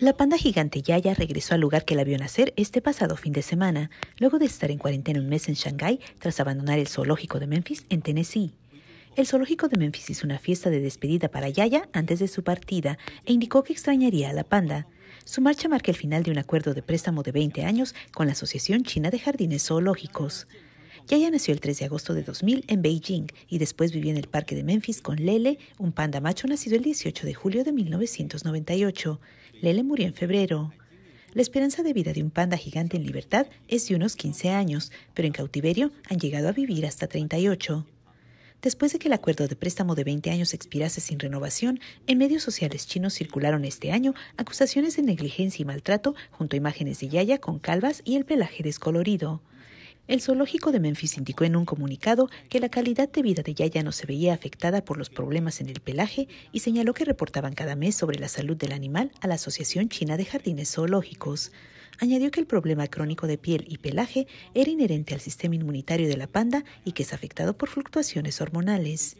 La panda gigante Yaya regresó al lugar que la vio nacer este pasado fin de semana, luego de estar en cuarentena un mes en Shanghái tras abandonar el zoológico de Memphis en Tennessee. El zoológico de Memphis hizo una fiesta de despedida para Yaya antes de su partida e indicó que extrañaría a la panda. Su marcha marca el final de un acuerdo de préstamo de 20 años con la Asociación China de Jardines Zoológicos. Yaya nació el 3 de agosto de 2000 en Beijing y después vivió en el parque de Memphis con Lele, un panda macho nacido el 18 de julio de 1998. Lele murió en febrero. La esperanza de vida de un panda gigante en libertad es de unos 15 años, pero en cautiverio han llegado a vivir hasta 38. Después de que el acuerdo de préstamo de 20 años expirase sin renovación, en medios sociales chinos circularon este año acusaciones de negligencia y maltrato junto a imágenes de Yaya con calvas y el pelaje descolorido. El zoológico de Memphis indicó en un comunicado que la calidad de vida de Yaya no se veía afectada por los problemas en el pelaje y señaló que reportaban cada mes sobre la salud del animal a la Asociación China de Jardines Zoológicos. Añadió que el problema crónico de piel y pelaje era inherente al sistema inmunitario de la panda y que es afectado por fluctuaciones hormonales.